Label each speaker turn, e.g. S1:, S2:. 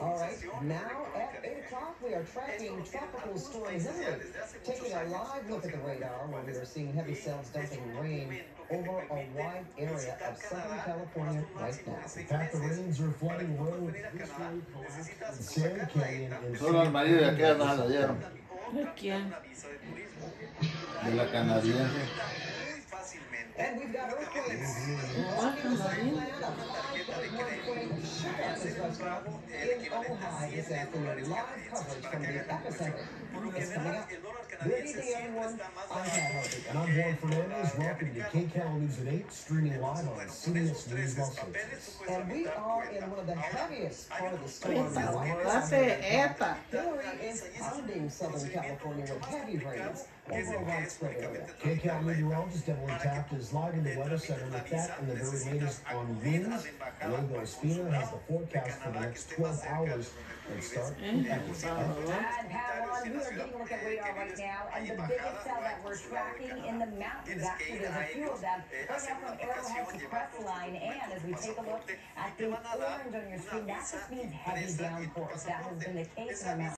S1: All right, now at 8 o'clock, we are tracking Tropical Storm Hilary, taking a live look at the radar where we are seeing heavy cells dumping rain over a wide area of Southern California right now.
S2: In fact, the rains are flooding roads. This road collapsed in Sand Canyon in
S3: Solo al marido de aquella nada lo dieron.
S4: ¿Quién?
S3: De la canadiense.
S1: And we've got earthquakes. Rocking the land, a 5.1 quake shook up this restaurant in Ojai this afternoon. Live coverage from the epicenter is coming up. Good evening, everyone. I'm Pat Harvey.
S2: And I'm Juan Fernandez. Welcome to KCAL News at 8, streaming live on CBS News Los Angeles.
S1: And we are in one of the heaviest part of the storm.
S4: Hace ETA.
S1: Hilary is pounding Southern California with heavy rains over a widespread area.
S2: KCAL meteorologist Emily Taft is live in the weather center with that and the very latest on winds. Diego Espina has the forecast for the next 12 hours that start at this. And Pat
S5: and Juan, we are getting a look at radar right now, and the biggest cell that we're tracking in the mountains, actually there's a few of them, right now from Arrowhead to Crestline, and as we take a look at the orange on your screen, that just means heavy downpours. That has been the case in the mountains.